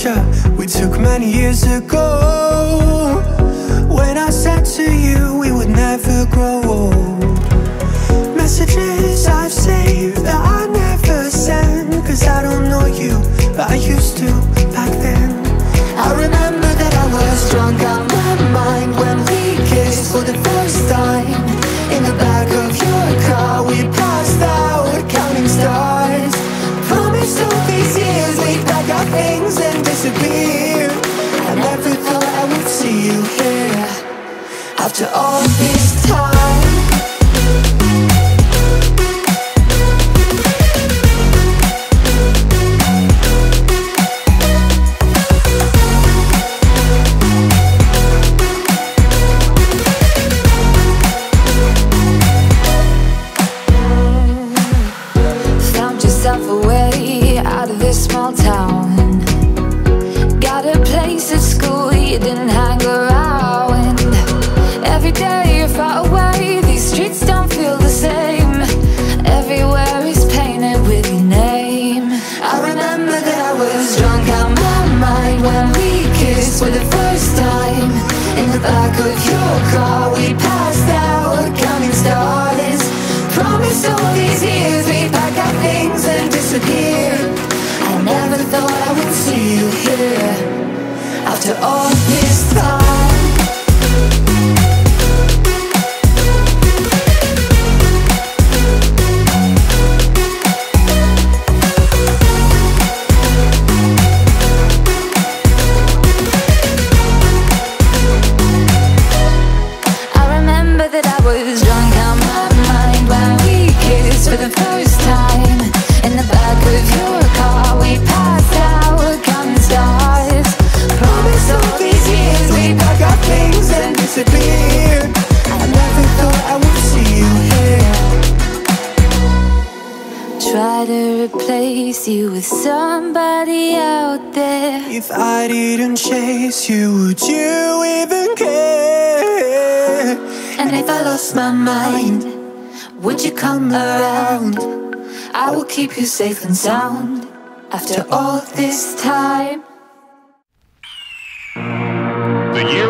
picture we took many years ago. When I said to you we would never grow old. Messages I've saved that I never send. Cause I don't know you, but I used to back then. I remember that I was drunk out my mind when we kissed for the first time. In the back of your car, we passed out counting stars. Promised all these years we'd our things disappear. I never thought I would see you here after all this time. For the first time. In the back of your car, we passed Try to replace you with somebody out there. If I didn't chase you, would you even care? And if I lost my mind, would you come around? I will keep you safe and sound after all this time. The year is